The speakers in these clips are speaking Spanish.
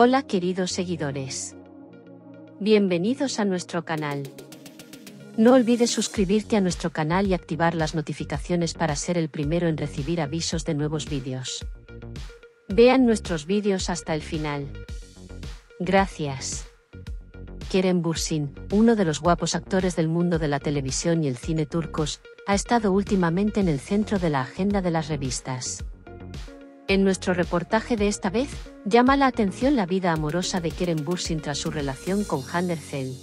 Hola queridos seguidores. Bienvenidos a nuestro canal. No olvides suscribirte a nuestro canal y activar las notificaciones para ser el primero en recibir avisos de nuevos vídeos. Vean nuestros vídeos hasta el final. Gracias. Kerem Bursin, uno de los guapos actores del mundo de la televisión y el cine turcos, ha estado últimamente en el centro de la agenda de las revistas. En nuestro reportaje de esta vez, llama la atención la vida amorosa de Kerem Bursin tras su relación con Hander Zell.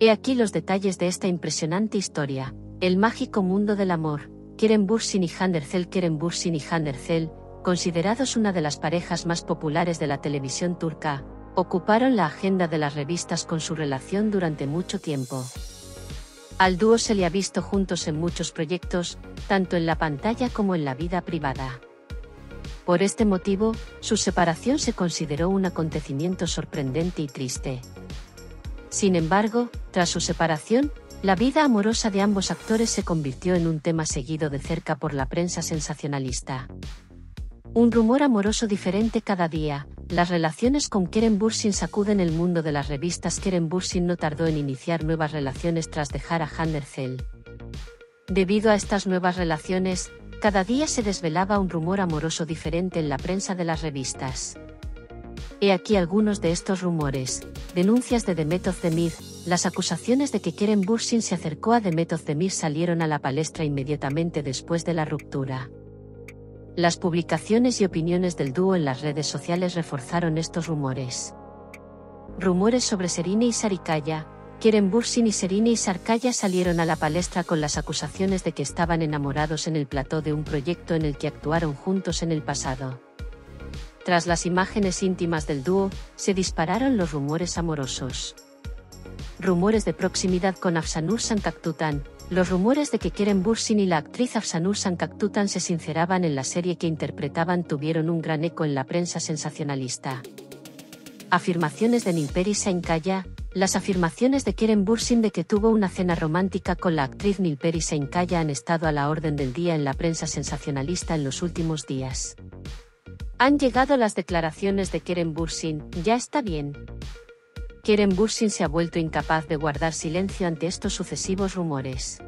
He aquí los detalles de esta impresionante historia, el mágico mundo del amor, Kerem Bursin y Hander Zell Kerem Bursin y Hander Zell, considerados una de las parejas más populares de la televisión turca, ocuparon la agenda de las revistas con su relación durante mucho tiempo. Al dúo se le ha visto juntos en muchos proyectos, tanto en la pantalla como en la vida privada. Por este motivo, su separación se consideró un acontecimiento sorprendente y triste. Sin embargo, tras su separación, la vida amorosa de ambos actores se convirtió en un tema seguido de cerca por la prensa sensacionalista. Un rumor amoroso diferente cada día, las relaciones con Keren Bursin sacuden el mundo de las revistas. Keren Bursin no tardó en iniciar nuevas relaciones tras dejar a Hander Zell. Debido a estas nuevas relaciones, cada día se desvelaba un rumor amoroso diferente en la prensa de las revistas. He aquí algunos de estos rumores. Denuncias de Demet Ozdemir, las acusaciones de que Kerem Bursin se acercó a Demet Ozdemir salieron a la palestra inmediatamente después de la ruptura. Las publicaciones y opiniones del dúo en las redes sociales reforzaron estos rumores. Rumores sobre Serine y Sarikaya, Kerem Bursin y Serine y Sarkaya salieron a la palestra con las acusaciones de que estaban enamorados en el plató de un proyecto en el que actuaron juntos en el pasado. Tras las imágenes íntimas del dúo, se dispararon los rumores amorosos. Rumores de proximidad con Afsanur Sankaktutan, los rumores de que Kerem Bursin y la actriz Afsanur Sankaktutan se sinceraban en la serie que interpretaban tuvieron un gran eco en la prensa sensacionalista. Afirmaciones de Nilperi Sainkaya, las afirmaciones de Kerem Bursin de que tuvo una cena romántica con la actriz Nilperi Sainkaya han estado a la orden del día en la prensa sensacionalista en los últimos días. Han llegado las declaraciones de Kerem Bursin, ya está bien. Kerem Bursin se ha vuelto incapaz de guardar silencio ante estos sucesivos rumores.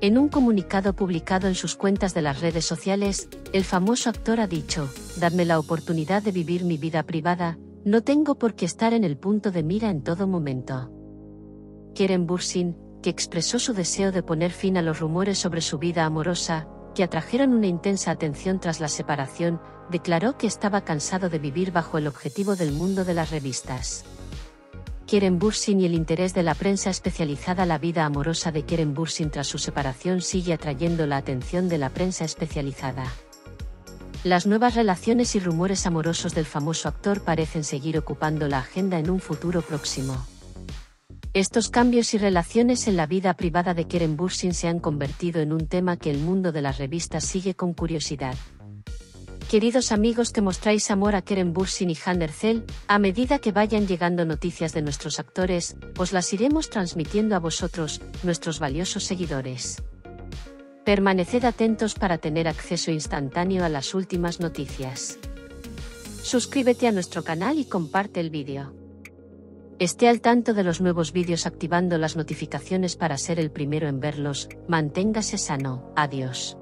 En un comunicado publicado en sus cuentas de las redes sociales, el famoso actor ha dicho, Dadme la oportunidad de vivir mi vida privada, no tengo por qué estar en el punto de mira en todo momento. Kerem Bursin, que expresó su deseo de poner fin a los rumores sobre su vida amorosa, que atrajeron una intensa atención tras la separación, declaró que estaba cansado de vivir bajo el objetivo del mundo de las revistas. Kerem Bursin y el interés de la prensa especializada La vida amorosa de Kerem Bursin tras su separación sigue atrayendo la atención de la prensa especializada. Las nuevas relaciones y rumores amorosos del famoso actor parecen seguir ocupando la agenda en un futuro próximo. Estos cambios y relaciones en la vida privada de Kerem Bursin se han convertido en un tema que el mundo de las revistas sigue con curiosidad. Queridos amigos que mostráis amor a Kerem Bursin y Hander Zell, a medida que vayan llegando noticias de nuestros actores, os las iremos transmitiendo a vosotros, nuestros valiosos seguidores. Permaneced atentos para tener acceso instantáneo a las últimas noticias. Suscríbete a nuestro canal y comparte el vídeo. Esté al tanto de los nuevos vídeos activando las notificaciones para ser el primero en verlos, manténgase sano, adiós.